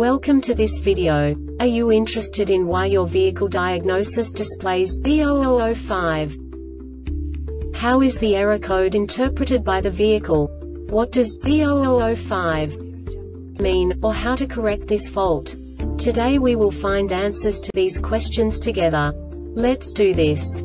Welcome to this video. Are you interested in why your vehicle diagnosis displays B0005? How is the error code interpreted by the vehicle? What does B0005 mean, or how to correct this fault? Today we will find answers to these questions together. Let's do this.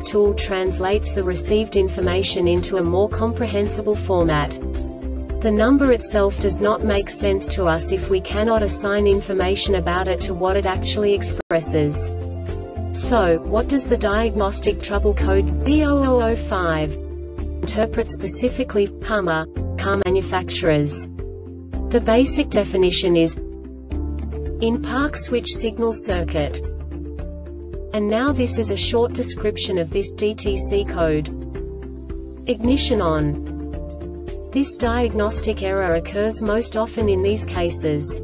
tool translates the received information into a more comprehensible format. The number itself does not make sense to us if we cannot assign information about it to what it actually expresses. So, what does the diagnostic trouble code B0005 interpret specifically Hummer car manufacturers? The basic definition is in park switch signal circuit. And now this is a short description of this DTC code. Ignition on. This diagnostic error occurs most often in these cases.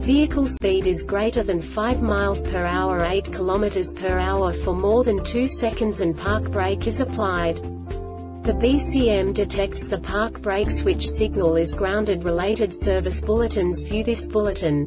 Vehicle speed is greater than 5 miles per hour 8 km per hour for more than 2 seconds and park brake is applied. The BCM detects the park brake switch signal is grounded related service bulletins view this bulletin.